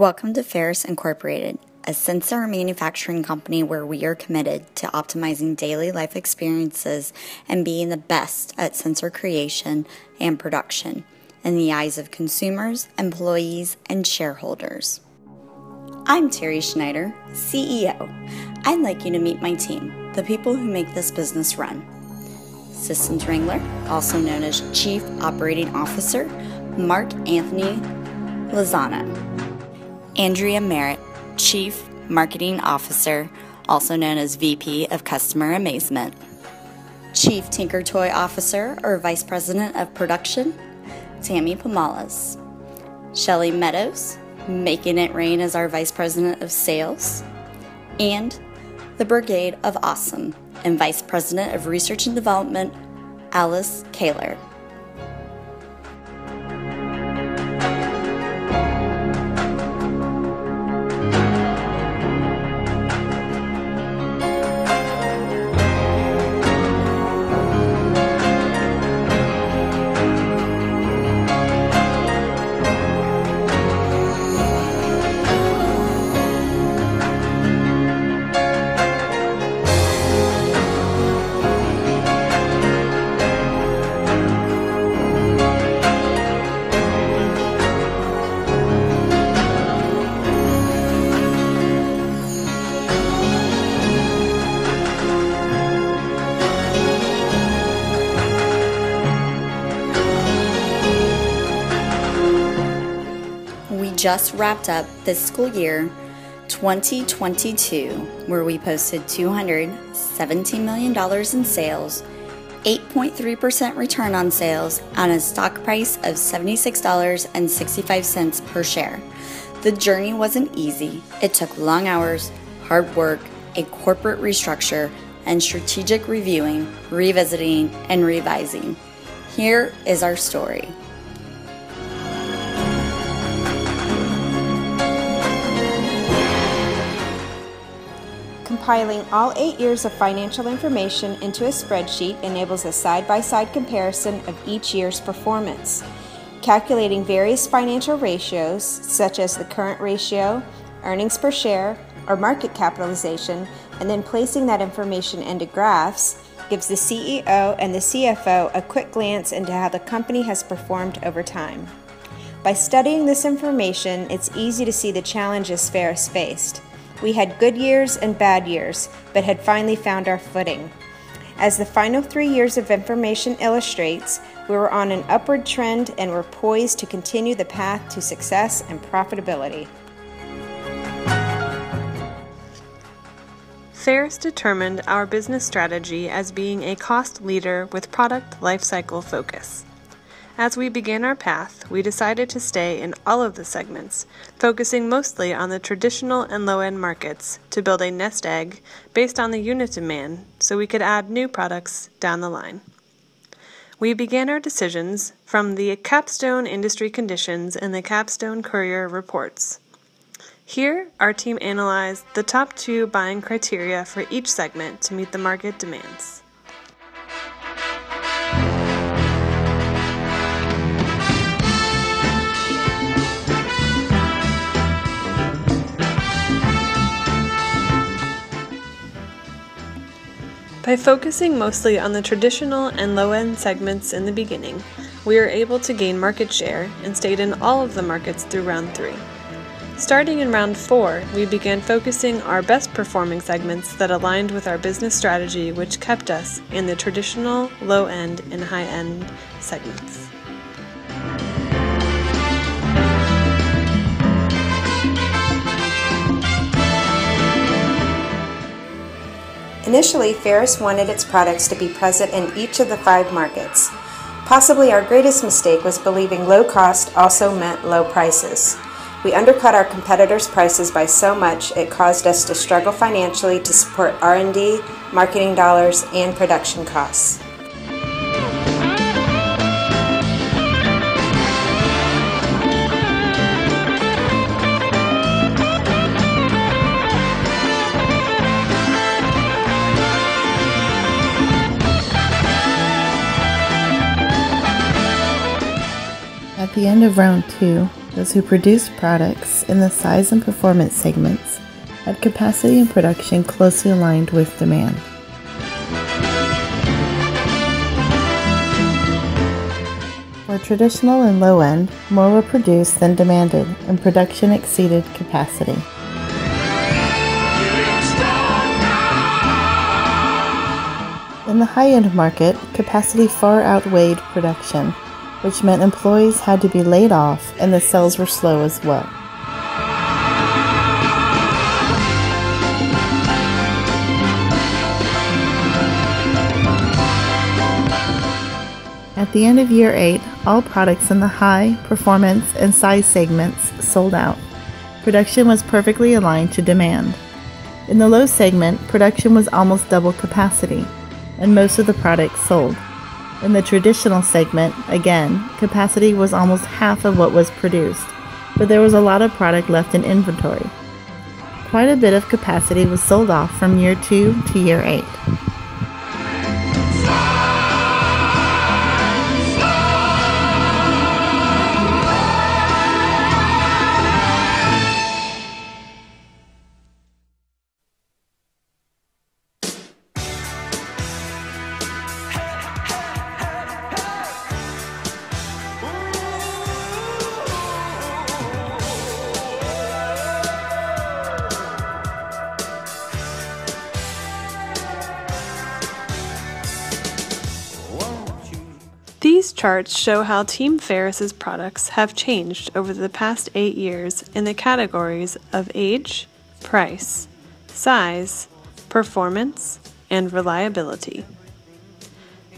Welcome to Ferris Incorporated, a sensor manufacturing company where we are committed to optimizing daily life experiences and being the best at sensor creation and production in the eyes of consumers, employees, and shareholders. I'm Terri Schneider, CEO. I'd like you to meet my team, the people who make this business run. Systems Wrangler, also known as Chief Operating Officer, Marc Anthony Lozano. Andrea Merritt, Chief Marketing Officer, also known as VP of Customer Amazement. Chief Tinker Toy Officer or Vice President of Production, Tami Pomales. Shelly Meadows, making it rain as our Vice President of Sales. And the Brigade of Awesome and Vice President of Research and Development, Alice Koehler. Just wrapped up fiscal year 2022, where we posted $217 million in sales, 8.3% return on sales, on a stock price of $76.65 per share. The journey wasn't easy. It took long hours, hard work, a corporate restructure, and strategic reviewing, revisiting, and revising. Here is our story. Compiling all eight years of financial information into a spreadsheet enables a side by side comparison of each year's performance. Calculating various financial ratios, such as the current ratio, earnings per share, or market capitalization, and then placing that information into graphs gives the CEO and the CFO a quick glance into how the company has performed over time. By studying this information, it's easy to see the challenges Ferris faced. We had good years and bad years, but had finally found our footing. As the final three years of information illustrates, we were on an upward trend and were poised to continue the path to success and profitability. Ferris determined our business strategy as being a cost leader with product lifecycle focus. As we began our path, we decided to stay in all of the segments, focusing mostly on the traditional and low end markets to build a nest egg based on the unit demand so we could add new products down the line. We began our decisions from the capstone industry conditions and the capstone courier reports. Here, our team analyzed the top two buying criteria for each segment to meet the market demands. By focusing mostly on the traditional and low end segments in the beginning, we were able to gain market share and stayed in all of the markets through round three. Starting in round four, we began focusing our best performing segments that aligned with our business strategy, which kept us in the traditional, low end, and high end segments. Initially, Ferris wanted its products to be present in each of the five markets. Possibly our greatest mistake was believing low cost also meant low prices. We undercut our competitors' prices by so much it caused us to struggle financially to support R&D, marketing dollars, and production costs. The end of round two, those who produced products in the size and performance segments had capacity and production closely aligned with demand. For traditional and low end, more were produced than demanded, and production exceeded capacity. In the high end market, capacity far outweighed production, which meant employees had to be laid off and the sales were slow as well. At the end of year 8, all products in the high, performance, and size segments sold out. Production was perfectly aligned to demand. In the low segment, production was almost double capacity and most of the products sold. In the traditional segment, again, capacity was almost half of what was produced, but there was a lot of product left in inventory. Quite a bit of capacity was sold off from year 2 to year 8. Charts show how Team Ferris's products have changed over the past eight years in the categories of age, price, size, performance, and reliability.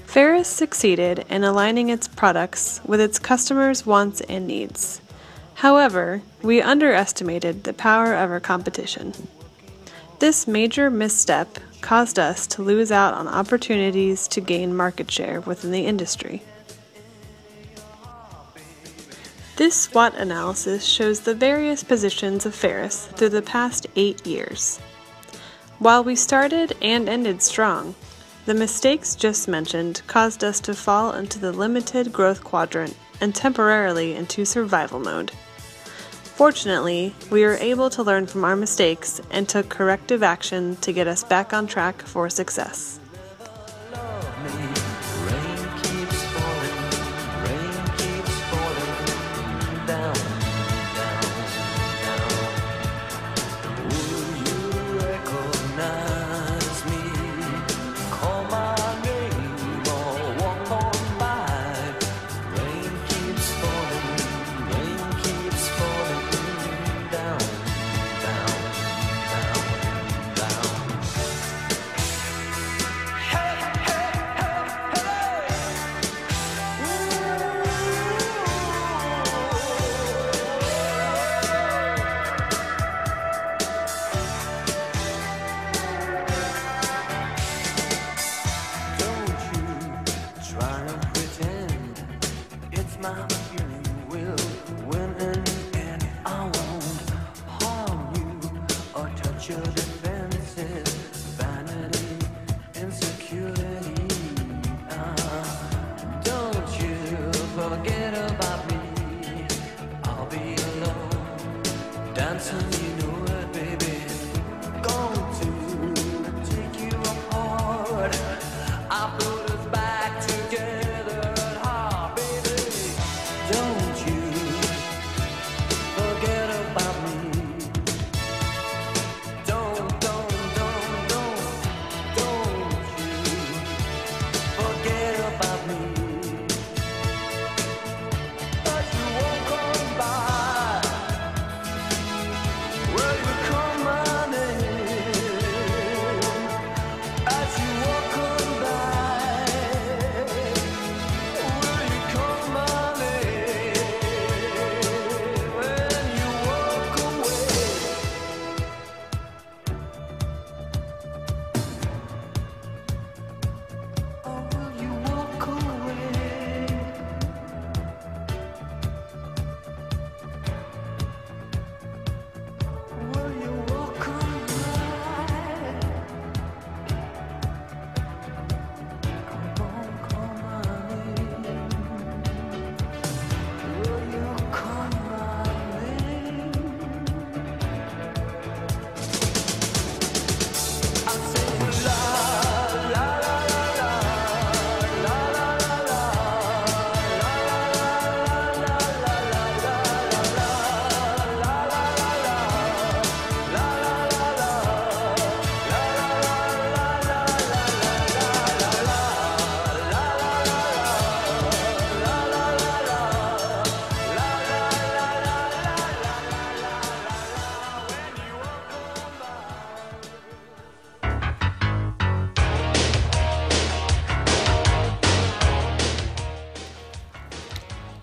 Ferris succeeded in aligning its products with its customers' wants and needs. However, we underestimated the power of our competition. This major misstep caused us to lose out on opportunities to gain market share within the industry. This SWOT analysis shows the various positions of Ferris through the past eight years. While we started and ended strong, the mistakes just mentioned caused us to fall into the limited growth quadrant and temporarily into survival mode. Fortunately, we were able to learn from our mistakes and took corrective action to get us back on track for success.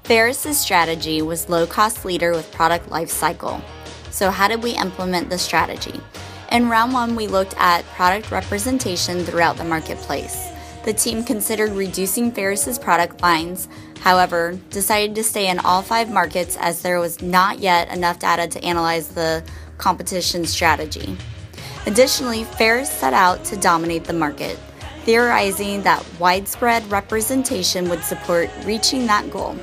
Ferris's strategy was low cost leader with product life cycle. So, how did we implement the strategy? In round one, we looked at product representation throughout the marketplace. The team considered reducing Ferris's product lines, however, decided to stay in all five markets as there was not yet enough data to analyze the competition strategy. Additionally, Ferris set out to dominate the market, theorizing that widespread representation would support reaching that goal.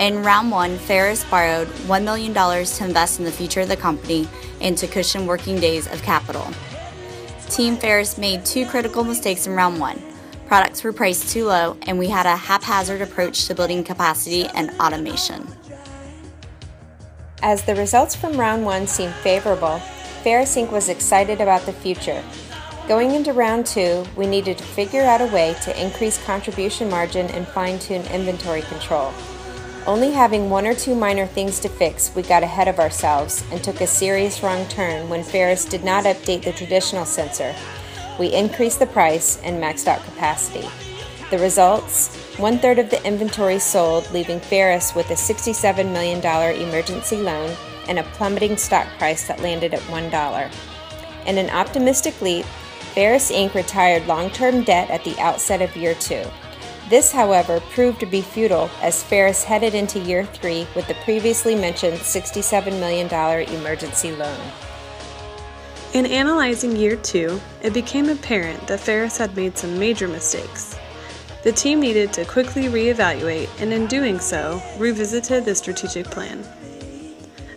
In round one, Ferris borrowed $1 million to invest in the future of the company and to cushion working days of capital. Team Ferris made two critical mistakes in round one. Products were priced too low, and we had a haphazard approach to building capacity and automation. As the results from round one seemed favorable, Ferris Inc. was excited about the future. Going into round two, we needed to figure out a way to increase contribution margin and fine tune inventory control. Only having one or two minor things to fix, we got ahead of ourselves and took a serious wrong turn when Ferris did not update the traditional sensor. We increased the price and maxed out capacity. The results? One third of the inventory sold, leaving Ferris with a $67 million emergency loan and a plummeting stock price that landed at $1. In an optimistic leap, Ferris Inc. retired long term debt at the outset of year two. This, however, proved to be futile as Ferris headed into year three with the previously mentioned $67 million emergency loan. In analyzing year two, it became apparent that Ferris had made some major mistakes. The team needed to quickly reevaluate, and in doing so, revisited the strategic plan.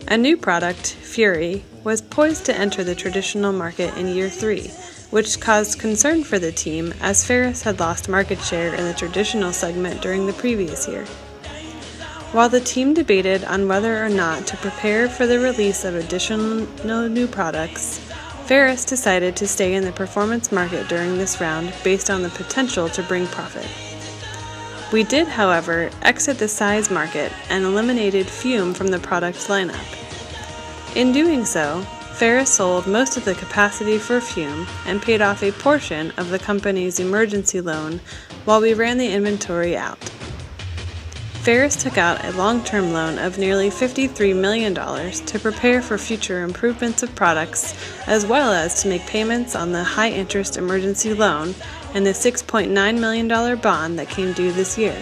A new product, Fury, was poised to enter the traditional market in year three which caused concern for the team as Ferris had lost market share in the traditional segment during the previous year. While the team debated on whether or not to prepare for the release of additional new products, Ferris decided to stay in the performance market during this round based on the potential to bring profit. We did, however, exit the size market and eliminated Fume from the product lineup. In doing so, Ferris sold most of the capacity for Fume and paid off a portion of the company's emergency loan while we ran the inventory out. Ferris took out a long term loan of nearly $53 million to prepare for future improvements of products, as well as to make payments on the high interest emergency loan and the $6.9 million bond that came due this year.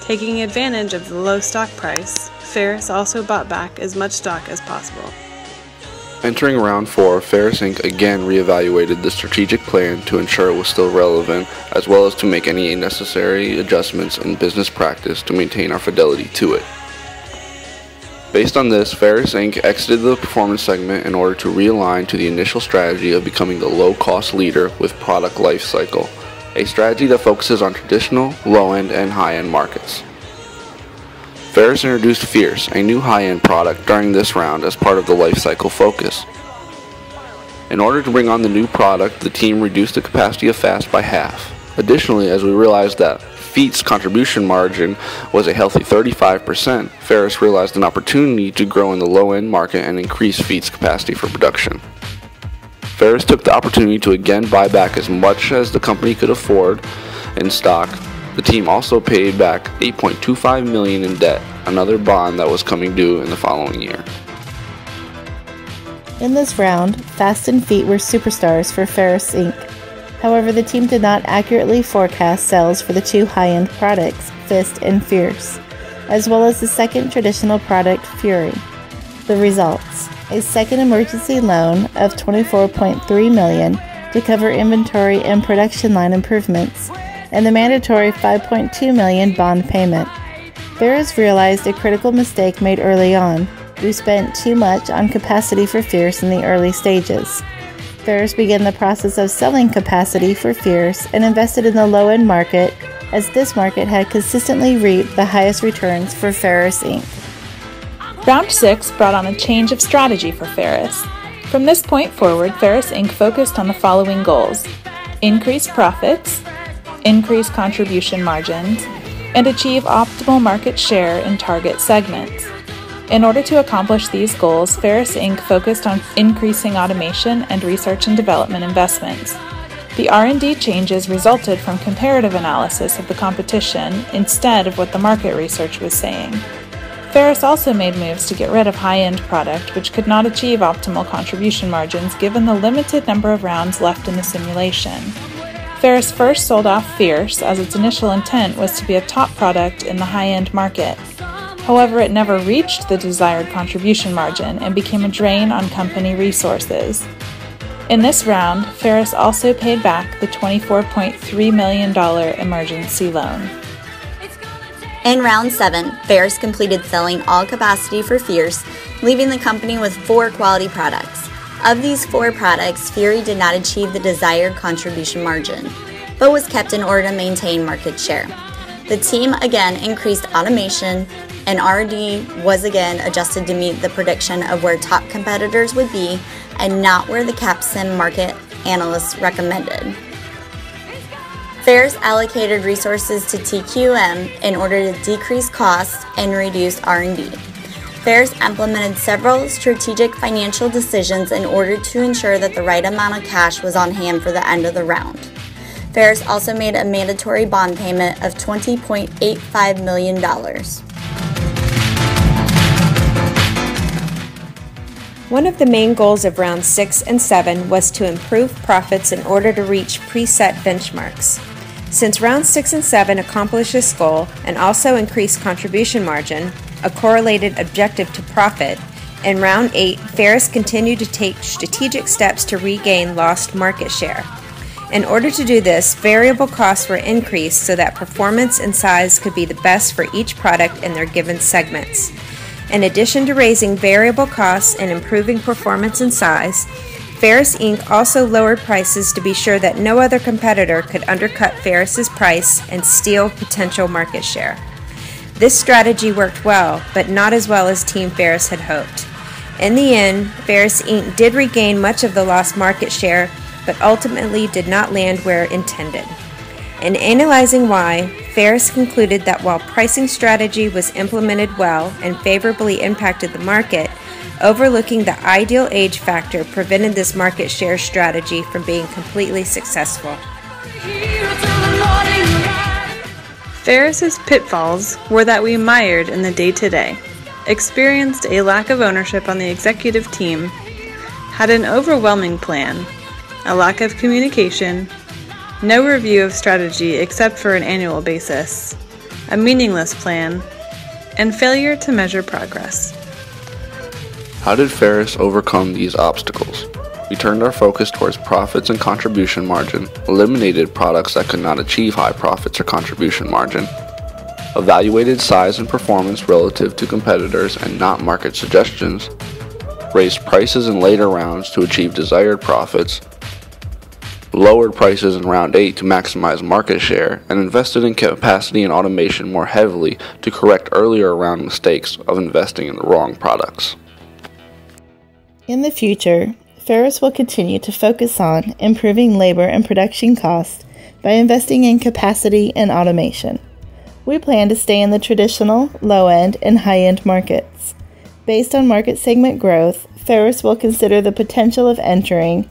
Taking advantage of the low stock price, Ferris also bought back as much stock as possible. Entering round 4, Ferris Inc. again reevaluated the strategic plan to ensure it was still relevant, as well as to make any necessary adjustments in business practice to maintain our fidelity to it. Based on this, Ferris Inc. exited the performance segment in order to realign to the initial strategy of becoming the low cost leader with product life cycle, a strategy that focuses on traditional, low end, and high end markets. Ferris introduced Fierce, a new high-end product, during this round as part of the lifecycle focus. In order to bring on the new product, the team reduced the capacity of Fast by half. Additionally, as we realized that Feet's contribution margin was a healthy 35%, Ferris realized an opportunity to grow in the low-end market and increase Feet's capacity for production. Ferris took the opportunity to again buy back as much as the company could afford in stock the team also paid back 8.25 million in debt, another bond that was coming due in the following year. In this round, Fast and Feet were superstars for Ferris Inc. However, the team did not accurately forecast sales for the two high-end products, Fist and Fierce, as well as the second traditional product, Fury. The results: a second emergency loan of 24.3 million to cover inventory and production line improvements and the mandatory 5.2 million bond payment. Ferris realized a critical mistake made early on. We spent too much on capacity for Fierce in the early stages. Ferris began the process of selling capacity for Fierce and invested in the low end market, as this market had consistently reaped the highest returns for Ferris Inc. Round 6 brought on a change of strategy for Ferris. From this point forward, Ferris Inc. focused on the following goals increase profits, increase contribution margins, and achieve optimal market share in target segments. In order to accomplish these goals, Ferris Inc. focused on increasing automation and research and development investments. The R&D changes resulted from comparative analysis of the competition instead of what the market research was saying. Ferris also made moves to get rid of high-end product which could not achieve optimal contribution margins given the limited number of rounds left in the simulation. Ferris first sold off Fierce as its initial intent was to be a top product in the high-end market. However, it never reached the desired contribution margin and became a drain on company resources. In this round, Ferris also paid back the $24.3 million emergency loan. In round 7, Ferris completed selling all capacity for Fierce, leaving the company with four quality products. Of these four products, Fury did not achieve the desired contribution margin, but was kept in order to maintain market share. The team again increased automation, and R&D was again adjusted to meet the prediction of where top competitors would be and not where the Capsim market analysts recommended. Ferris allocated resources to TQM in order to decrease costs and reduce R&D. Ferris implemented several strategic financial decisions in order to ensure that the right amount of cash was on hand for the end of the round. Ferris also made a mandatory bond payment of $20.85 million. One of the main goals of round 6 and 7 was to improve profits in order to reach preset benchmarks. Since round 6 and 7 accomplished this goal and also increased contribution margin, a correlated objective to profit, in round 8, Ferris continued to take strategic steps to regain lost market share. In order to do this, variable costs were increased so that performance and size could be the best for each product in their given segments. In addition to raising variable costs and improving performance and size, Ferris Inc. also lowered prices to be sure that no other competitor could undercut Ferris's price and steal potential market share. This strategy worked well, but not as well as Team Ferris had hoped. In the end, Ferris Inc. did regain much of the lost market share, but ultimately did not land where intended. In analyzing why, Ferris concluded that while pricing strategy was implemented well and favorably impacted the market, overlooking the ideal age factor prevented this market share strategy from being completely successful. Ferris's pitfalls were that we mired in the day to day, experienced a lack of ownership on the executive team, had an overwhelming plan, a lack of communication, no review of strategy except for an annual basis, a meaningless plan, and failure to measure progress. How did Ferris overcome these obstacles? We turned our focus towards profits and contribution margin, eliminated products that could not achieve high profits or contribution margin, evaluated size and performance relative to competitors and not market suggestions, raised prices in later rounds to achieve desired profits, lowered prices in round 8 to maximize market share, and invested in capacity and automation more heavily to correct earlier round mistakes of investing in the wrong products. In the future, Ferris will continue to focus on improving labor and production costs by investing in capacity and automation. We plan to stay in the traditional, low end, and high end markets. Based on market segment growth, Ferris will consider the potential of entering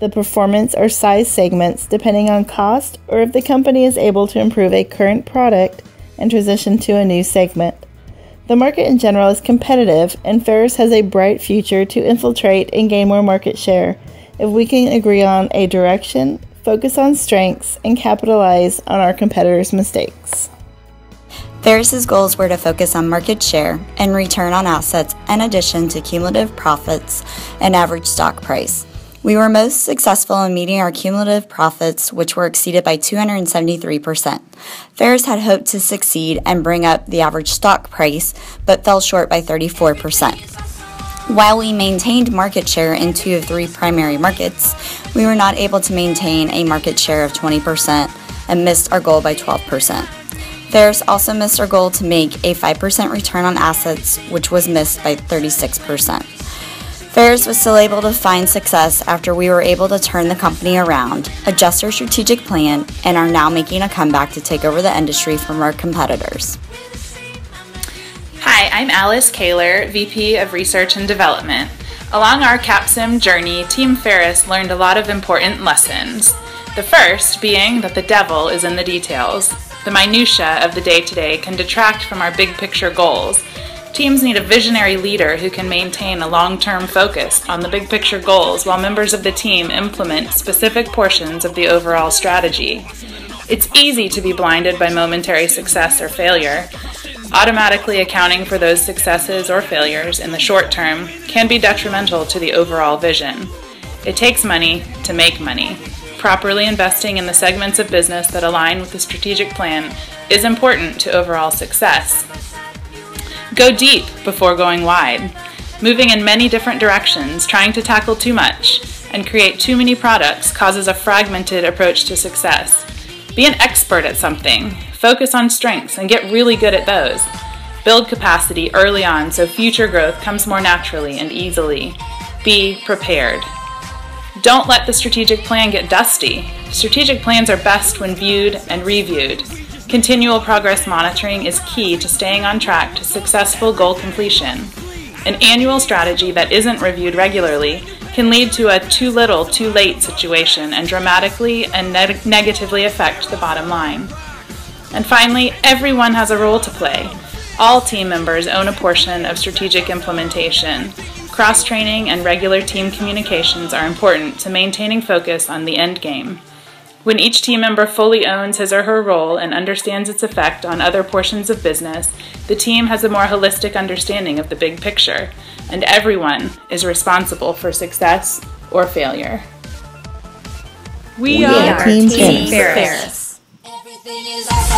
the performance or size segments depending on cost or if the company is able to improve a current product and transition to a new segment. The market in general is competitive, and Ferris has a bright future to infiltrate and gain more market share if we can agree on a direction, focus on strengths, and capitalize on our competitors' mistakes. Ferris's goals were to focus on market share and return on assets in addition to cumulative profits and average stock price. We were most successful in meeting our cumulative profits, which were exceeded by 273%. Ferris had hoped to succeed and bring up the average stock price, but fell short by 34%. While we maintained market share in two of three primary markets, we were not able to maintain a market share of 20% and missed our goal by 12%. Ferris also missed our goal to make a 5% return on assets, which was missed by 36%. Ferris was still able to find success after we were able to turn the company around, adjust our strategic plan, and are now making a comeback to take over the industry from our competitors. Hi, I'm Alice Koehler, VP of Research and Development. Along our CAPSIM journey, Team Ferris learned a lot of important lessons. The first being that the devil is in the details. The minutiae of the day to day can detract from our big picture goals. Teams need a visionary leader who can maintain a long term focus on the big picture goals while members of the team implement specific portions of the overall strategy. It's easy to be blinded by momentary success or failure. Automatically accounting for those successes or failures in the short term can be detrimental to the overall vision. It takes money to make money. Properly investing in the segments of business that align with the strategic plan is important to overall success. Go deep before going wide. Moving in many different directions, trying to tackle too much, and create too many products causes a fragmented approach to success. Be an expert at something, focus on strengths, and get really good at those. Build capacity early on so future growth comes more naturally and easily. Be prepared. Don't let the strategic plan get dusty. Strategic plans are best when viewed and reviewed. Continual progress monitoring is key to staying on track to successful goal completion. An annual strategy that isn't reviewed regularly can lead to a too little, too late situation and dramatically and ne- negatively affect the bottom line. And finally, everyone has a role to play. All team members own a portion of strategic implementation. Cross training and regular team communications are important to maintaining focus on the end game. When each team member fully owns his or her role and understands its effect on other portions of business, the team has a more holistic understanding of the big picture, and everyone is responsible for success or failure. We, We are, are Team Team Ferris. Ferris.